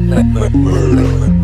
Murder.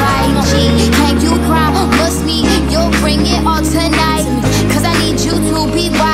YG. Can you promise me? You'll bring it all tonight. Cause I need you to be wild.